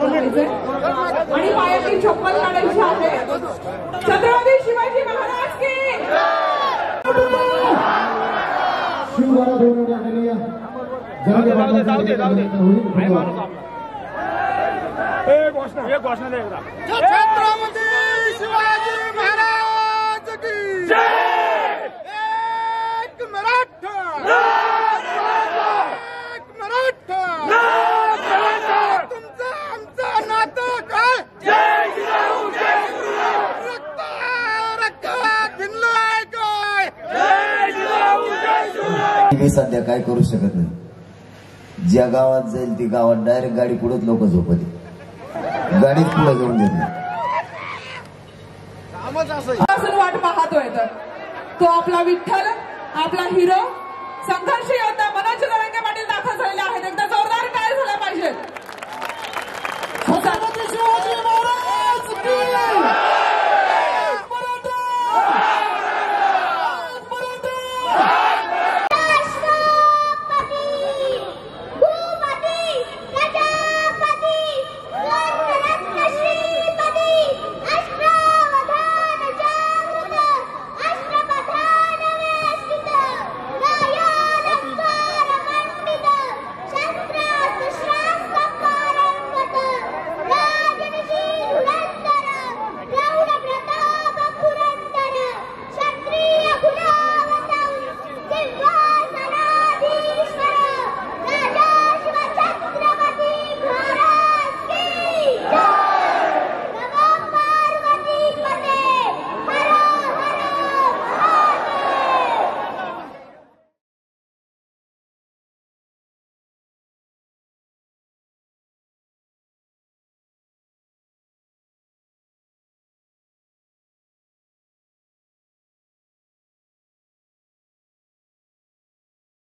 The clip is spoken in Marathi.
करायचंय आणि पायाची चप्पल काढायची आहे. छत्रपती शिवाजी महाराज की शिववारा धरून या ठिकाणी या. जरांगे पाटलांच्या ठिकाणी होईल. एक घोषणा दे एकदा. छत्रपती शिवाजी महाराज की मी सध्या काय करू शकत नाही. ज्या गावात जाईल ती गावात डायरेक्ट गाडी पुढेच लोक झोपते गाडीच पुढे जाऊन देत नाही. वाट पाहतोय तर. तो आपला विठ्ठल आपला हिरो संघर्ष योद्धा मनोज रंगे पाटील दाखल झालेले आहेत. एकदा